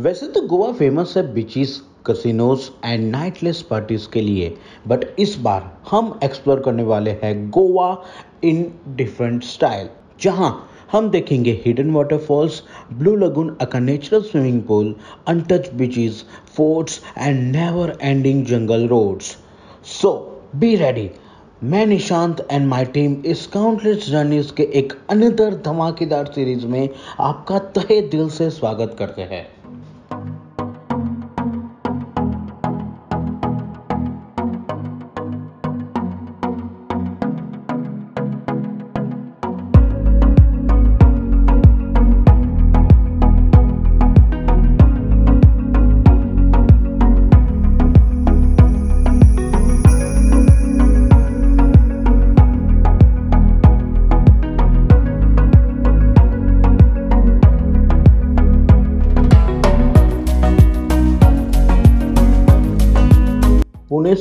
वैसे तो गोवा फ़ेमस है beaches casinos and nightless parties के लिए बट इस बार हम एक्सप्लोर करने वाले हैं गोवा इन डिफरेंट स्टाइल जहाँ हम देखेंगे hidden waterfalls blue lagoon a natural swimming pool untouch beaches forts and never ending jungle roads so be ready मैं निशांत एंड माय टीम इस काउंटलेस जर्नीज के एक अनदर धमाकेदार सीरीज़ में आपका तहे दिल से स्वागत करते हैं।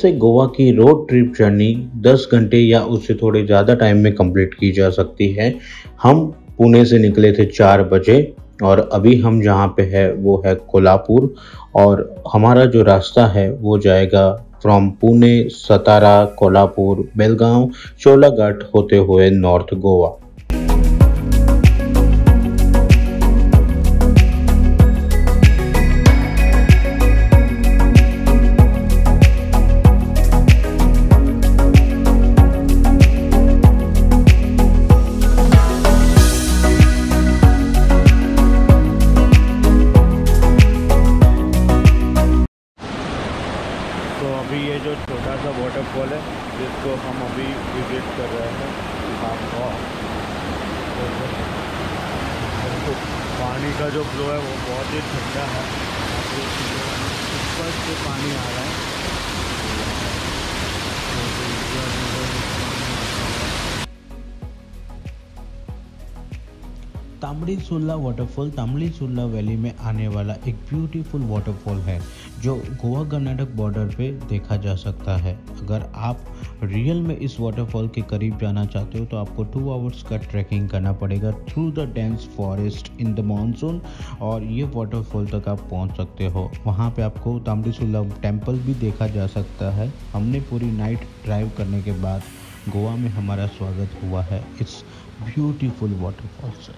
से गोवा की रोड ट्रिप जर्नी 10 घंटे या उससे थोड़े ज़्यादा टाइम में कंप्लीट की जा सकती है। हम पुणे से निकले थे चार बजे और अभी हम जहाँ पे है, वो है कोल्हापुर और हमारा जो रास्ता है, वो जाएगा फ्रॉम पुणे, सतारा, कोल्हापुर, बेलगांव, चोलाघाट होते हुए नॉर्थ गोवा। जो छोटा सा वाटरफॉल है, जिसको हम अभी विज़िट कर रहे हैं। तो पानी का जो फ्लो है, वो बहुत ही ठंडा है। ऊपर से पानी आ रहा है। तामड़ी सुल्ला वाटरफॉल तामड़ी सुल्ला वैली में आने वाला एक ब्यूटीफुल वाटरफॉल है। जो गोवा कर्नाटक बॉर्डर पे देखा जा सकता है। अगर आप रियल में इस वाटरफॉल के करीब जाना चाहते हो तो आपको टू आवर्स का ट्रैकिंग करना पड़ेगा through the dense forest in the monsoon और ये वाटरफॉल तक आप पहुँच सकते हो। वहाँ पे आपको तामड़ी सुल्ला टेंपल भी देखा जा सकता है। हमने पूरी नाइट ड्राइव करने के बाद गोवा में हमारा स्वागत हुआ है इस ब्यूटीफुल वाटरफॉल से।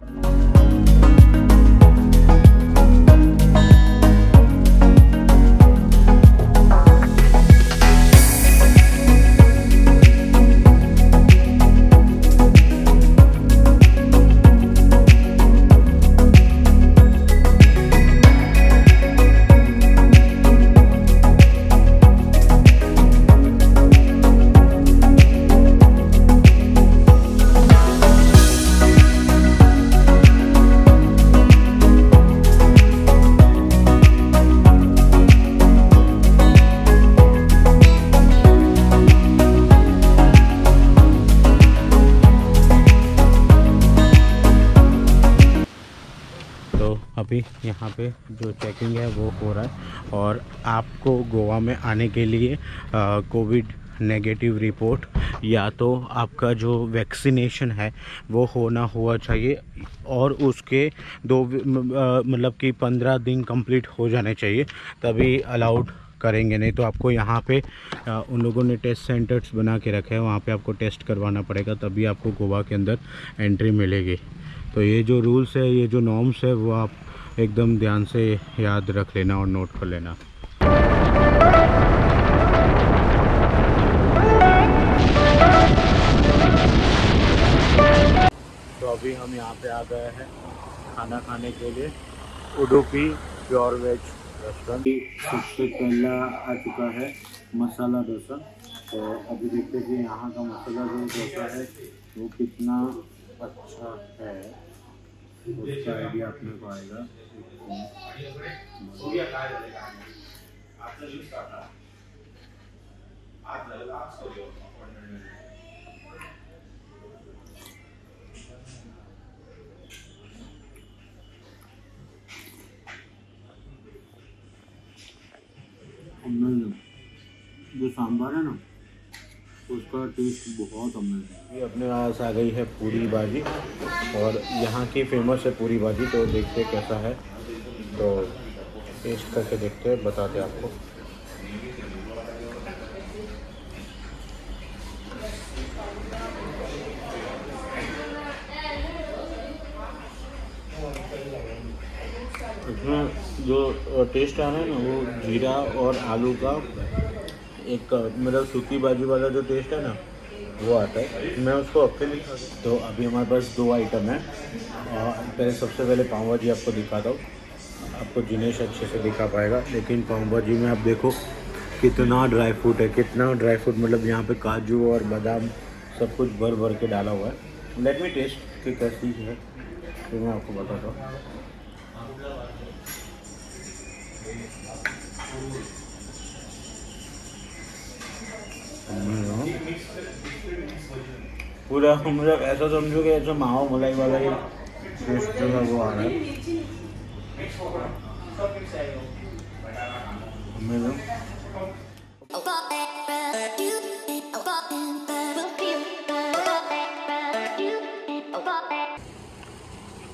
यहाँ पे जो चेकिंग है वो हो रहा है। और आपको गोवा में आने के लिए कोविड नेगेटिव रिपोर्ट या तो आपका जो वैक्सीनेशन है वो होना हुआ चाहिए और उसके दो मतलब कि पंद्रह दिन कंप्लीट हो जाने चाहिए तभी अलाउड करेंगे। नहीं तो आपको यहाँ पे अ, उन लोगों ने टेस्ट सेंटर्स बना के रखे हैं वहाँ पे आपको टेस्ट करवाना पड़ेगा तभी आपको गोवा के अंदर एंट्री मिलेगी। तो ये जो रूल्स है ये जो नॉर्म्स है वो आप एकदम ध्यान से याद रख लेना और नोट कर लेना। तो अभी हम यहाँ पे आ गए हैं खाना खाने के लिए। उडुपी प्योर वेज रेस्टोरेंट सबसे पहला आ चुका है मसाला डोसा। तो अभी देखते हैं कि यहाँ का मसाला जो डोसा है वो कितना अच्छा है। उसका आइडिया अपने को आएगा जो सांभर है ना उसका टेस्ट बहुत अमेजिंग है। ये अपने पास आ गई है पूरी भाजी और यहाँ की फ़ेमस है पूरी भाजी तो देखते कैसा है। तो टेस्ट करके देखते हैं बताते हैं आपको। इसमें जो टेस्ट आ रहा है ना वो जीरा और आलू का एक मतलब सूखी भाजी वाला जो टेस्ट है ना, वो आता है। मैं उसको अकेले तो अभी हमारे पास दो आइटम है। और पहले सबसे पहले पाव भाजी आपको दिखाता हूँ। आपको जिनेश अच्छे से दिखा पाएगा, लेकिन पाव भाजी में आप देखो, कितना ड्राई फ्रूट है, कितना ड्राई फ्रूट मतलब यहाँ पे काजू और बादाम सब कुछ भर भर के डाला हुआ है। लेट मी टेस्ट कि कैसी है तो मैं आपको बताता हूँ। पूरा मतलब ऐसा समझो कि ऐसा मावा मलाई वाला ये टेस्ट जो है वो आ रहा है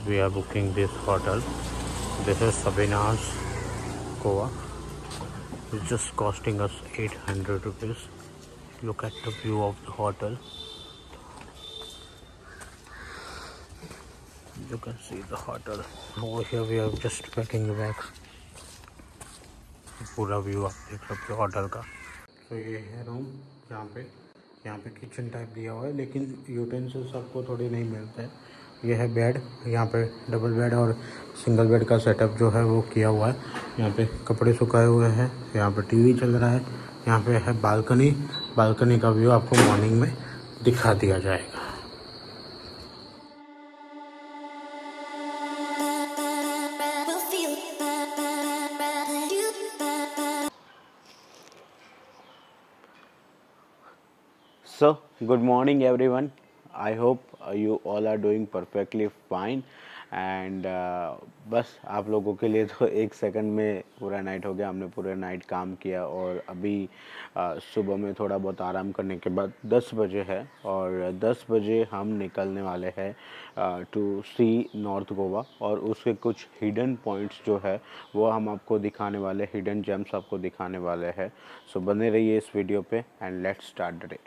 We are booking this hotel. This is Sabina's Goa. It's just costing us 800 rupees. Look at the view of the hotel. You can see the hotel. Over here we are just packing the bags. पूरा view आप देख सकते हो hotel का। तो ये है room यहाँ पे। यहाँ पे किचन टाइप दिया हुआ है, लेकिन यूटेंसिल्स आपको थोड़े नहीं मिलते हैं। ये है बेड यहाँ पे डबल बेड और सिंगल बेड का सेटअप जो है वो किया हुआ है। यहाँ पे कपड़े सुखाए हुए हैं, यहाँ पे टीवी चल रहा है, यहाँ पे है बालकनी बालकनी का व्यू आपको मॉर्निंग में दिखा दिया जाएगा। So good morning everyone. Hope uh, you all are doing perfectly fine. And बस आप लोगों के लिए तो एक सेकंड में पूरा नाइट हो गया। हमने पूरा नाइट काम किया और अभी uh, सुबह में थोड़ा बहुत आराम करने के बाद 10 बजे है और 10 बजे हम निकलने वाले हैं टू सी नॉर्थ गोवा और उसके कुछ हिडन पॉइंट्स जो है वो हम आपको दिखाने वाले हिडन जेम्स आपको दिखाने वाले हैं। सो so, बने रहिए इस वीडियो पे एंड लेट्स स्टार्ट डे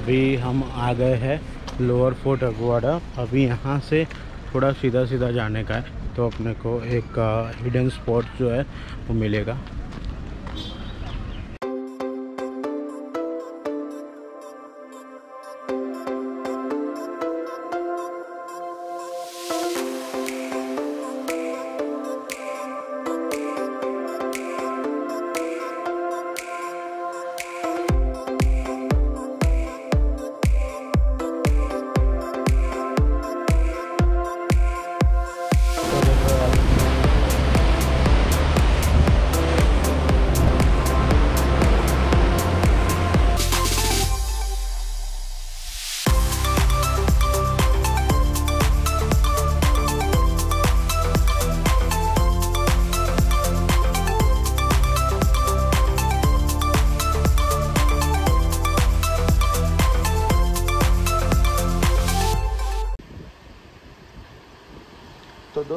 अभी हम आ गए हैं लोअर फोर्ट अगवाड़ा। अभी यहाँ से थोड़ा सीधा सीधा जाने का है तो अपने को एक हिडन स्पॉट जो है वो मिलेगा।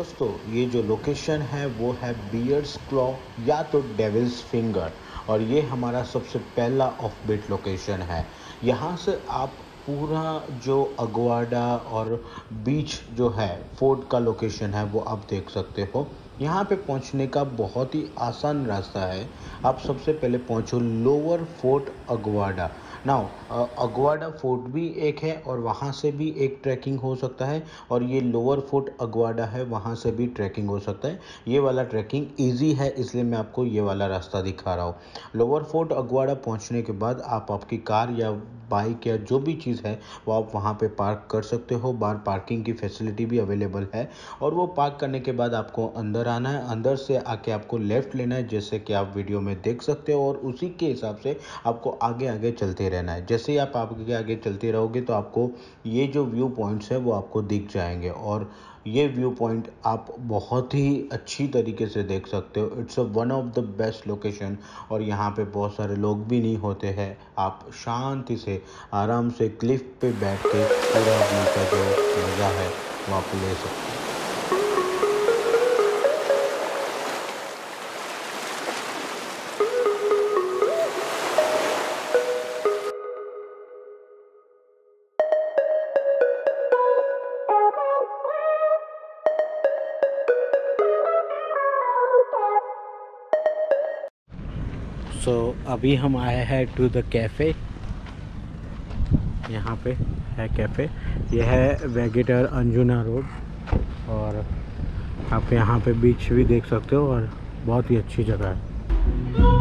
दोस्तों, ये जो लोकेशन है, वो है बियर्स क्लॉ या तो डेविल्स फिंगर और ये हमारा सबसे पहला ऑफ़ बीट लोकेशन है। यहाँ से आप पूरा जो अगवाडा और बीच जो है फोर्ट का लोकेशन है, वो आप देख सकते हो। यहाँ पे पहुँचने का बहुत ही आसान रास्ता है। आप सबसे पहले पहुँचो lower fort Aguada now Aguada fort भी एक है और वहाँ से भी एक ट्रैकिंग हो सकता है और ये लोअर फोर्ट अगवाडा है, वहाँ से भी ट्रैकिंग हो सकता है। ये वाला ट्रैकिंग ईजी है, इसलिए मैं आपको ये वाला रास्ता दिखा रहा हूँ। लोअर फोर्ट अगवाडा पहुँचने के बाद आप आपकी कार या बाइक या जो भी चीज़ है, वो आप वहाँ पे पार्क कर सकते हो। बाहर पार्किंग की फैसिलिटी भी अवेलेबल है और वो पार्क करने के बाद आपको अंदर आना है। अंदर से आके आपको लेफ़्ट लेना है, जैसे कि आप वीडियो में देख सकते हो और उसी के हिसाब से आपको आगे आगे चलते रहना है। जैसे ही आप आगे आगे चलते रहोगे तो आपको ये जो व्यू पॉइंट्स है वो आपको दिख जाएँगे और ये व्यू पॉइंट आप बहुत ही अच्छी तरीके से देख सकते हो। It's a one of the best location और यहाँ पे बहुत सारे लोग भी नहीं होते हैं। आप शांति से, आराम से क्लिफ पे बैठ के पूरा व्यू का जो मज़ा है वो आप ले सकते हो। सो so, अभी हम आए हैं टू द कैफ़े यहाँ पे है कैफ़े यह है वेगेटर अंजुना रोड और आप यहाँ पे बीच भी देख सकते हो और बहुत ही अच्छी जगह है।